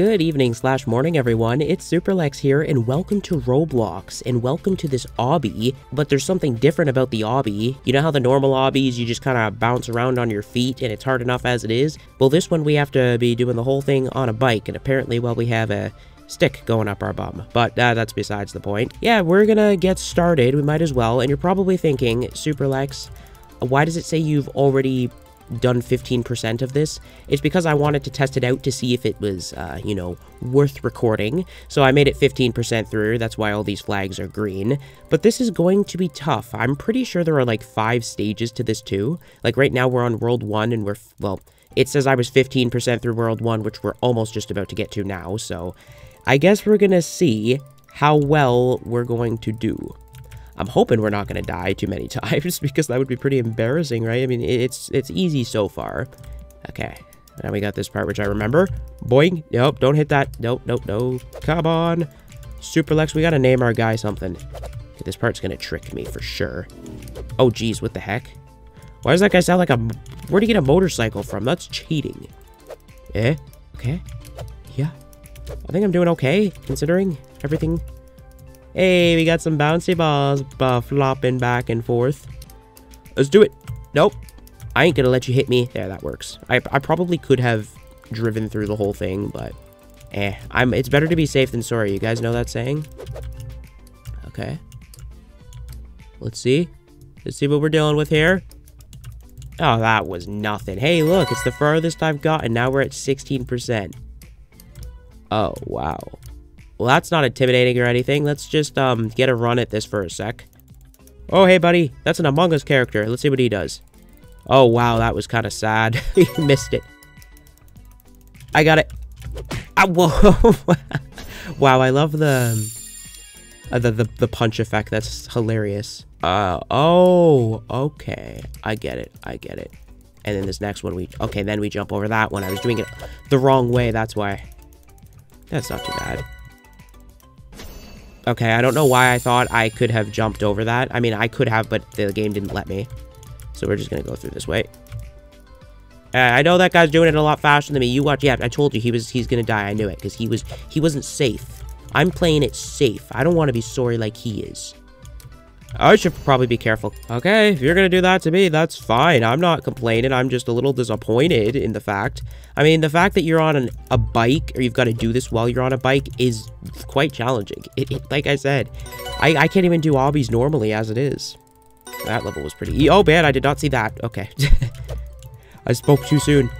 Good evening slash morning, everyone. It's Superlex here, and welcome to Roblox, and welcome to this obby. But there's something different about the obby. You know how the normal obbies, you just kind of bounce around on your feet, and it's hard enough as it is? Well, this one, we have to be doing the whole thing on a bike, and apparently, well, we have a stick going up our bum. But uh, that's besides the point. Yeah, we're gonna get started. We might as well. And you're probably thinking, Superlex, why does it say you've already done 15% of this. It's because I wanted to test it out to see if it was, uh, you know, worth recording. So I made it 15% through. That's why all these flags are green. But this is going to be tough. I'm pretty sure there are like five stages to this too. Like right now we're on World 1 and we're, well, it says I was 15% through World 1, which we're almost just about to get to now. So I guess we're going to see how well we're going to do. I'm hoping we're not going to die too many times because that would be pretty embarrassing, right? I mean, it's it's easy so far. Okay, now we got this part which I remember. Boing. Nope, don't hit that. Nope, nope, no. Come on. Superlex, we got to name our guy something. Okay, this part's going to trick me for sure. Oh, geez, what the heck? Why does that guy sound like a... Where'd he get a motorcycle from? That's cheating. Eh? Okay. Yeah. I think I'm doing okay, considering everything Hey, we got some bouncy balls uh, flopping back and forth. Let's do it. Nope. I ain't gonna let you hit me. There, that works. I, I probably could have driven through the whole thing, but eh. I'm. It's better to be safe than sorry. You guys know that saying? Okay. Let's see. Let's see what we're dealing with here. Oh, that was nothing. Hey, look, it's the furthest I've gotten. Now we're at 16%. Oh, wow. Well, that's not intimidating or anything. Let's just um get a run at this for a sec. Oh, hey, buddy. That's an Among Us character. Let's see what he does. Oh, wow. That was kind of sad. he missed it. I got it. Ah, whoa. wow, I love the, uh, the, the, the punch effect. That's hilarious. Uh, oh, okay. I get it. I get it. And then this next one, we... Okay, then we jump over that one. I was doing it the wrong way. That's why. That's not too bad. Okay, I don't know why I thought I could have jumped over that. I mean, I could have, but the game didn't let me. So we're just going to go through this way. Uh, I know that guy's doing it a lot faster than me. You watch. Yeah, I told you he was he's going to die. I knew it because he was he wasn't safe. I'm playing it safe. I don't want to be sorry like he is. I should probably be careful. Okay, if you're gonna do that to me, that's fine. I'm not complaining. I'm just a little disappointed in the fact. I mean, the fact that you're on an, a bike, or you've got to do this while you're on a bike, is quite challenging. It, it, like I said, I, I can't even do obbies normally as it is. That level was pretty... E oh, man, I did not see that. Okay. I spoke too soon.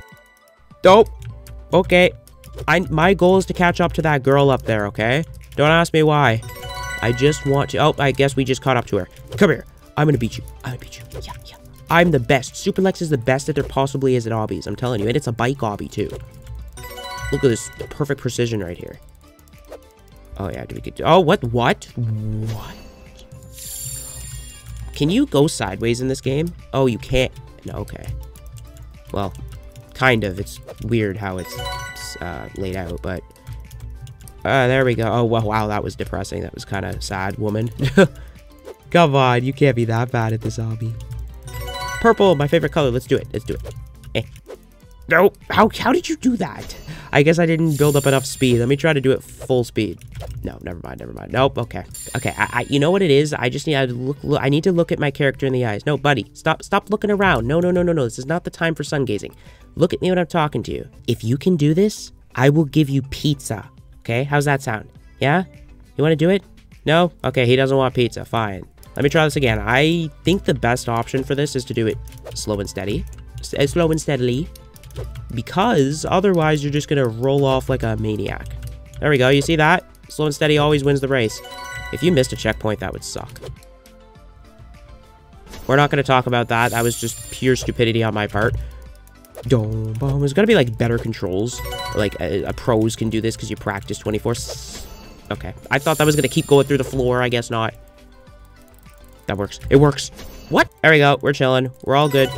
Dope. Okay. I, my goal is to catch up to that girl up there, okay? Don't ask me why. I just want to... Oh, I guess we just caught up to her. Come here. I'm gonna beat you. I'm gonna beat you. Yeah, yeah. I'm the best. Superlex is the best that there possibly is at obbies. I'm telling you. And it's a bike obby, too. Look at this perfect precision right here. Oh, yeah. Do we get... Oh, what? What? What? Can you go sideways in this game? Oh, you can't. No, okay. Well, kind of. It's weird how it's uh, laid out, but... Uh, there we go. Oh, well, wow, that was depressing. That was kind of sad, woman. Come on, you can't be that bad at this obby. Purple, my favorite color. Let's do it. Let's do it. Eh. No, how, how did you do that? I guess I didn't build up enough speed. Let me try to do it full speed. No, never mind, never mind. Nope, okay. Okay, I, I, you know what it is? I just need to look, look, I need to look at my character in the eyes. No, buddy, stop, stop looking around. No, no, no, no, no. This is not the time for sun gazing. Look at me when I'm talking to you. If you can do this, I will give you pizza. Okay, how's that sound? Yeah? You want to do it? No? Okay, he doesn't want pizza. Fine. Let me try this again. I think the best option for this is to do it slow and steady. S uh, slow and steadily. Because otherwise you're just going to roll off like a maniac. There we go. You see that? Slow and steady always wins the race. If you missed a checkpoint, that would suck. We're not going to talk about that. That was just pure stupidity on my part. There's got to be, like, better controls. Like, a, a pros can do this because you practice 24... Okay. I thought that was to keep going through the floor. I guess not. That works. It works. What? There we go. We're chilling. We're all good.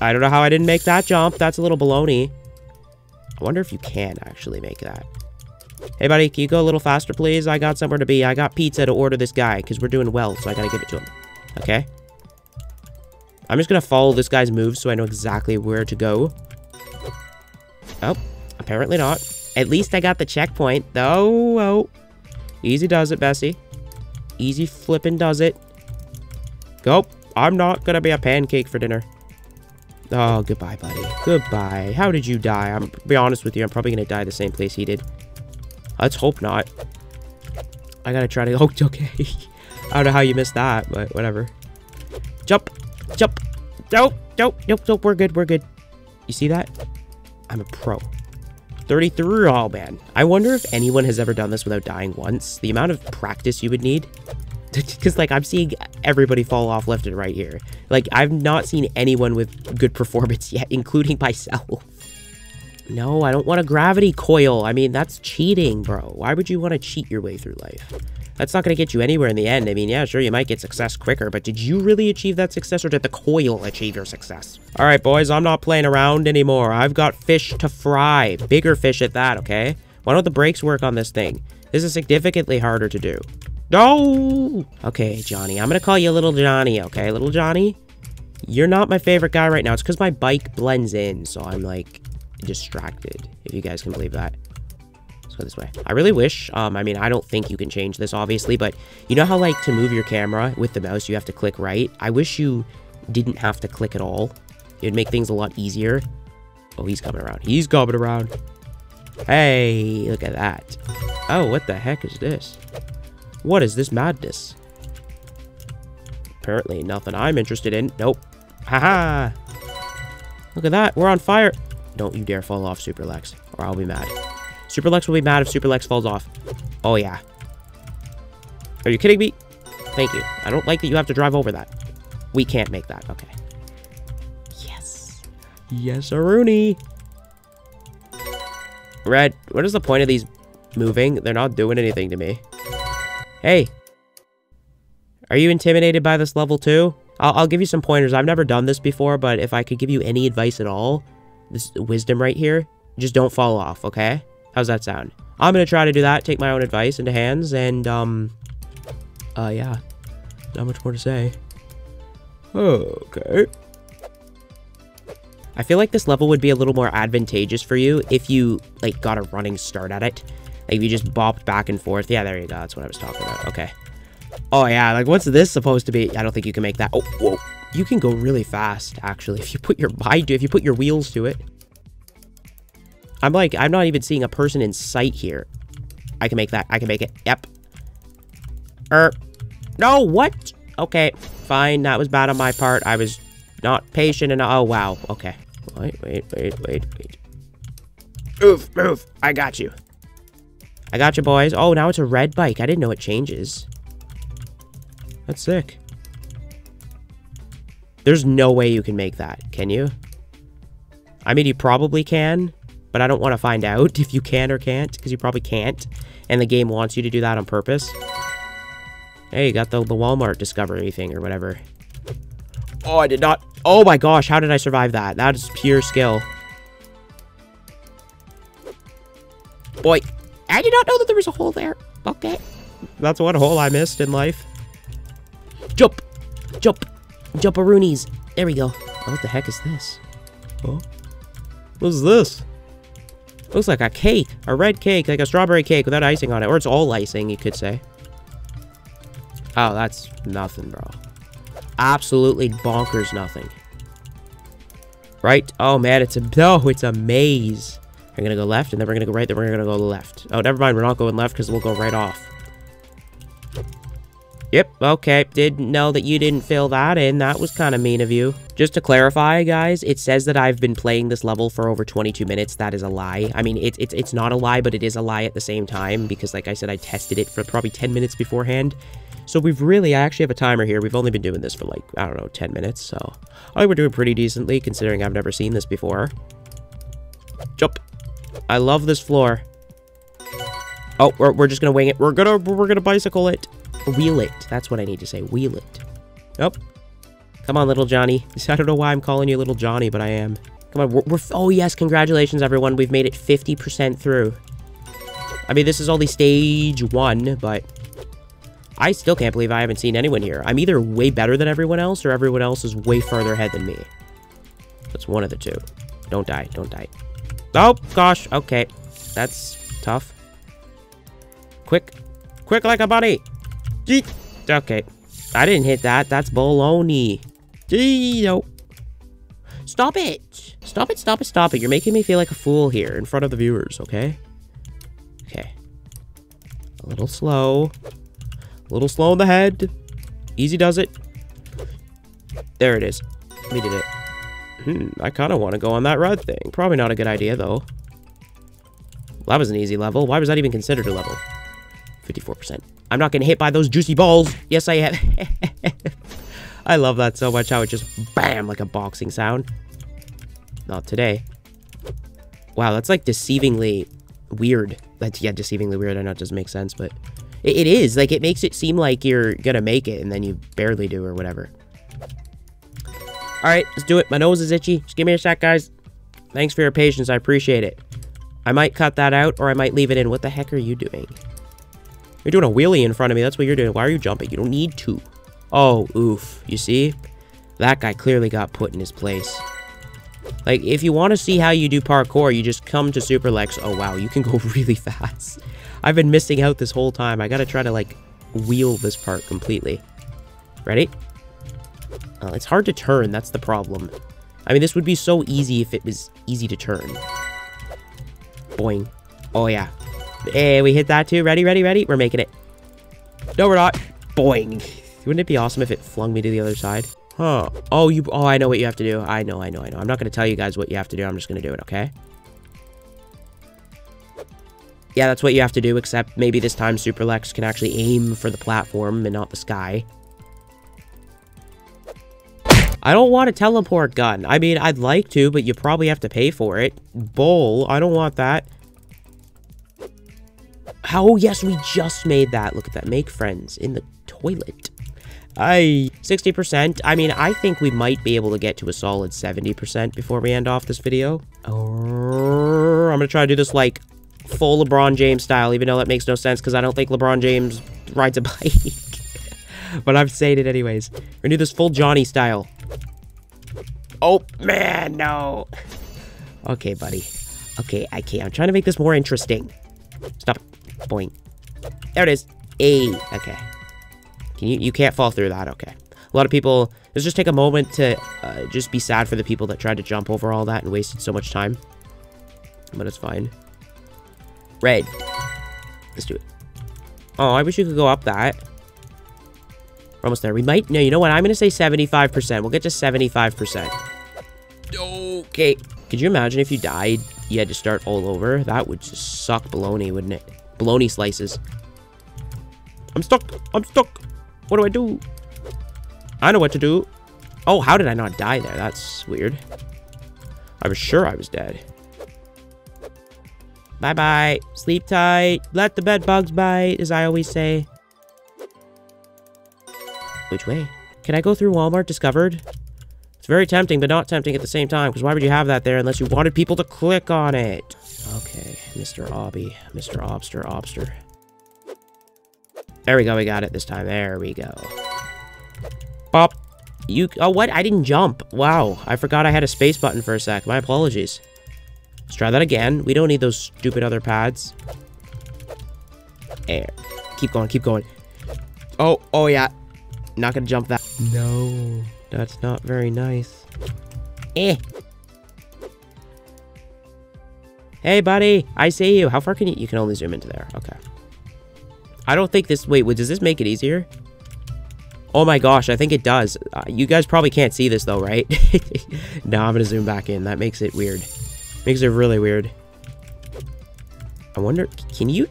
I don't know how I didn't make that jump. That's a little baloney. I wonder if you can actually make that. Hey, buddy, can you go a little faster, please? I got somewhere to be. I got pizza to order this guy because we're doing well, so I gotta give it to him. Okay? I'm just gonna follow this guy's moves so I know exactly where to go. Oh, apparently not. At least I got the checkpoint. Oh, oh. Easy does it, Bessie. Easy flipping does it. Go. I'm not gonna be a pancake for dinner. Oh, goodbye, buddy. Goodbye. How did you die? I'm be honest with you, I'm probably gonna die the same place he did. Let's hope not. I gotta try to... Oh, okay. I don't know how you missed that, but whatever. Jump. Jump. Nope. Nope. Nope. Nope. We're good. We're good. You see that? I'm a pro. 33. Oh, man. I wonder if anyone has ever done this without dying once. The amount of practice you would need. Because, like, I'm seeing everybody fall off left and right here. Like, I've not seen anyone with good performance yet, including myself. No, I don't want a gravity coil. I mean, that's cheating, bro. Why would you want to cheat your way through life? That's not going to get you anywhere in the end. I mean, yeah, sure, you might get success quicker, but did you really achieve that success or did the coil achieve your success? All right, boys, I'm not playing around anymore. I've got fish to fry. Bigger fish at that, okay? Why don't the brakes work on this thing? This is significantly harder to do. No! Okay, Johnny, I'm going to call you Little Johnny, okay? Little Johnny? You're not my favorite guy right now. It's because my bike blends in, so I'm, like, distracted, if you guys can believe that. Let's go this way. I really wish, um, I mean, I don't think you can change this, obviously, but you know how, like, to move your camera with the mouse, you have to click right? I wish you didn't have to click at all. It'd make things a lot easier. Oh, he's coming around. He's coming around. Hey, look at that. Oh, what the heck is this? What is this madness? Apparently nothing I'm interested in. Nope. Haha. Look at that. We're on fire. Don't you dare fall off, Super Superlex, or I'll be mad. Superlex will be mad if Superlex falls off. Oh, yeah. Are you kidding me? Thank you. I don't like that you have to drive over that. We can't make that. Okay. Yes. Yes, Rooney. Red, what is the point of these moving? They're not doing anything to me. Hey. Are you intimidated by this level too? I'll, I'll give you some pointers. I've never done this before, but if I could give you any advice at all, this wisdom right here, just don't fall off, okay? How's that sound? I'm gonna try to do that, take my own advice into hands, and, um, uh, yeah. Not much more to say. Okay. I feel like this level would be a little more advantageous for you if you, like, got a running start at it. Like, if you just bopped back and forth. Yeah, there you go. That's what I was talking about. Okay. Oh, yeah. Like, what's this supposed to be? I don't think you can make that. Oh, whoa. You can go really fast, actually, if you put your bike, if you put your wheels to it. I'm like, I'm not even seeing a person in sight here. I can make that. I can make it. Yep. Er. No, what? Okay, fine. That was bad on my part. I was not patient and oh, wow. Okay. Wait, wait, wait, wait, wait. Move, move. I got you. I got you, boys. Oh, now it's a red bike. I didn't know it changes. That's sick. There's no way you can make that, can you? I mean, you probably can, but I don't want to find out if you can or can't, because you probably can't, and the game wants you to do that on purpose. Hey, you got the, the Walmart discovery thing or whatever. Oh, I did not... Oh my gosh, how did I survive that? That is pure skill. Boy, I did not know that there was a hole there. Okay. That's one hole I missed in life. Jump! Jump! Jumperoonies. There we go. What the heck is this? Oh. What's this? Looks like a cake. A red cake, like a strawberry cake without icing on it. Or it's all icing, you could say. Oh, that's nothing, bro. Absolutely bonkers nothing. Right? Oh, man, it's a... No, it's a maze. We're gonna go left, and then we're gonna go right, then we're gonna go left. Oh, never mind, we're not going left, because we'll go right off. Yep, okay, didn't know that you didn't fill that in. That was kind of mean of you. Just to clarify, guys, it says that I've been playing this level for over 22 minutes. That is a lie. I mean, it's, it's, it's not a lie, but it is a lie at the same time, because like I said, I tested it for probably 10 minutes beforehand. So we've really, I actually have a timer here. We've only been doing this for like, I don't know, 10 minutes, so I think we're doing pretty decently, considering I've never seen this before. Jump. I love this floor. Oh, we're, we're just gonna wing it. We're gonna, we're gonna bicycle it. Wheel it. That's what I need to say. Wheel it. Nope. Come on, little Johnny. I don't know why I'm calling you little Johnny, but I am. Come on, we're, we're oh yes, congratulations everyone. We've made it 50% through. I mean, this is only stage one, but I still can't believe I haven't seen anyone here. I'm either way better than everyone else, or everyone else is way further ahead than me. That's one of the two. Don't die. Don't die. Oh, gosh. Okay. That's tough. Quick. Quick like a bunny. Okay. I didn't hit that. That's baloney. Gee, no. Stop it. Stop it, stop it, stop it. You're making me feel like a fool here in front of the viewers, okay? Okay. A little slow. A little slow in the head. Easy does it. There it is. We did it. Hmm, I kind of want to go on that red thing. Probably not a good idea, though. Well, that was an easy level. Why was that even considered a level? 54%. I'm not getting hit by those juicy balls. Yes, I am. I love that so much, how it just bam, like a boxing sound. Not today. Wow, that's like deceivingly weird. That's, yeah, deceivingly weird. I know it doesn't make sense, but it, it is. Like, it makes it seem like you're gonna make it, and then you barely do or whatever. Alright, let's do it. My nose is itchy. Just give me a sec, guys. Thanks for your patience. I appreciate it. I might cut that out, or I might leave it in. What the heck are you doing? You're doing a wheelie in front of me. That's what you're doing. Why are you jumping? You don't need to. Oh, oof. You see? That guy clearly got put in his place. Like, if you want to see how you do parkour, you just come to Superlex. Oh, wow. You can go really fast. I've been missing out this whole time. I gotta try to, like, wheel this part completely. Ready? Uh, it's hard to turn. That's the problem. I mean, this would be so easy if it was easy to turn. Boing. Oh, yeah. Hey, we hit that too. Ready, ready, ready? We're making it. No, we're not. Boing. Wouldn't it be awesome if it flung me to the other side? Huh. Oh, you. Oh, I know what you have to do. I know, I know, I know. I'm not going to tell you guys what you have to do. I'm just going to do it, okay? Yeah, that's what you have to do, except maybe this time Superlex can actually aim for the platform and not the sky. I don't want a teleport gun. I mean, I'd like to, but you probably have to pay for it. Bowl, I don't want that. Oh, yes, we just made that. Look at that. Make friends in the toilet. I 60%. I mean, I think we might be able to get to a solid 70% before we end off this video. Oh, I'm going to try to do this like full LeBron James style, even though that makes no sense because I don't think LeBron James rides a bike. but I'm saying it anyways. We're going to do this full Johnny style. Oh, man, no. Okay, buddy. Okay, I can't. I'm trying to make this more interesting. Boing. There it is. A. Okay. Can you, you can't fall through that. Okay. A lot of people, let's just take a moment to uh, just be sad for the people that tried to jump over all that and wasted so much time. But it's fine. Red. Let's do it. Oh, I wish you could go up that. We're almost there. We might... No, you know what? I'm going to say 75%. We'll get to 75%. Okay. Could you imagine if you died, you had to start all over? That would just suck baloney, wouldn't it? Baloney slices. I'm stuck. I'm stuck. What do I do? I know what to do. Oh, how did I not die there? That's weird. I was sure I was dead. Bye-bye. Sleep tight. Let the bed bugs bite, as I always say. Which way? Can I go through Walmart Discovered? It's very tempting, but not tempting at the same time, because why would you have that there unless you wanted people to click on it? Okay, Mr. Obby. Mr. Obster, Obster. There we go, we got it this time. There we go. Pop. You- oh, what? I didn't jump. Wow, I forgot I had a space button for a sec. My apologies. Let's try that again. We don't need those stupid other pads. There. Keep going, keep going. Oh, oh yeah. Not gonna jump that. No, that's not very nice. Eh. Hey, buddy. I see you. How far can you... You can only zoom into there. Okay. I don't think this... Wait, does this make it easier? Oh my gosh, I think it does. Uh, you guys probably can't see this though, right? no, I'm gonna zoom back in. That makes it weird. Makes it really weird. I wonder... Can you...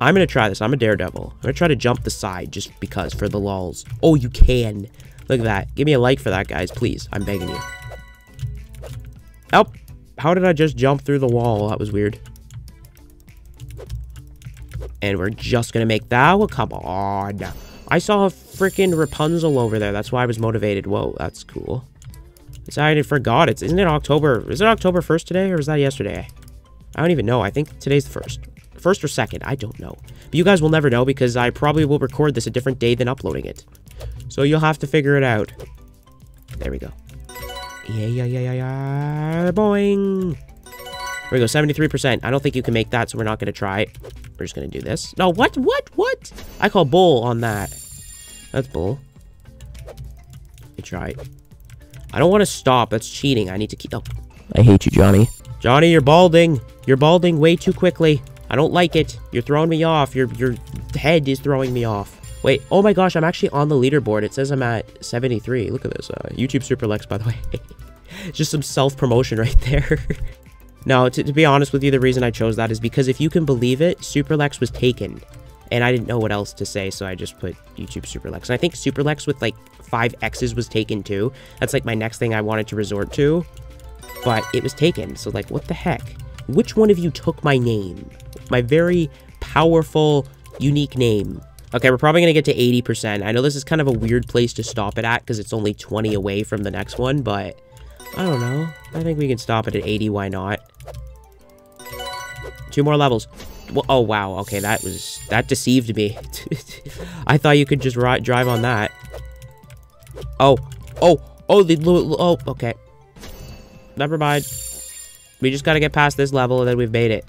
I'm gonna try this. I'm a daredevil. I'm gonna try to jump the side just because, for the lulls. Oh, you can. Look at that. Give me a like for that, guys, please. I'm begging you. Oh, how did I just jump through the wall? That was weird. And we're just gonna make that. Oh, come on. I saw a freaking Rapunzel over there. That's why I was motivated. Whoa, that's cool. I forgot. It's isn't it October? Is it October 1st today or was that yesterday? I don't even know. I think today's the first. First or second, I don't know. But you guys will never know because I probably will record this a different day than uploading it. So you'll have to figure it out. There we go. Yeah, yeah, yeah, yeah, yeah. Boing. we go, 73%. I don't think you can make that, so we're not going to try. We're just going to do this. No, what? What? What? I call bull on that. That's bull. Let me try it. I don't want to stop. That's cheating. I need to keep... Oh. I hate you, Johnny. Johnny, you're balding. You're balding way too quickly. I don't like it. You're throwing me off. Your, your head is throwing me off. Wait, oh my gosh, I'm actually on the leaderboard. It says I'm at 73. Look at this. Uh, YouTube Superlex, by the way. Just some self-promotion right there. no, to, to, be honest with you, the reason I chose that is because if you can believe it, Superlex was taken. And I didn't know what else to say, so I just put YouTube Superlex. And I think Superlex with like five X's was taken too. That's like my next thing I wanted to resort to. But it was taken, so like, what the heck? Which one of you took my name? My very powerful, unique name. Okay, we're probably going to get to 80%. I know this is kind of a weird place to stop it at because it's only 20 away from the next one, but I don't know. I think we can stop it at 80. Why not? Two more levels. Well, oh, wow. Okay, that was... That deceived me. I thought you could just drive on that. Oh. Oh. Oh, the... Oh, okay. Never mind. We just gotta get past this level and then we've made it.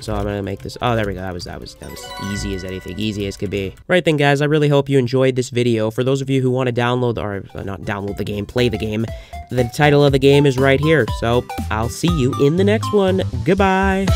So I'm gonna make this. Oh, there we go. That was that was that was easy as anything, easy as could be. Right then, guys. I really hope you enjoyed this video. For those of you who want to download or uh, not download the game, play the game. The title of the game is right here. So I'll see you in the next one. Goodbye.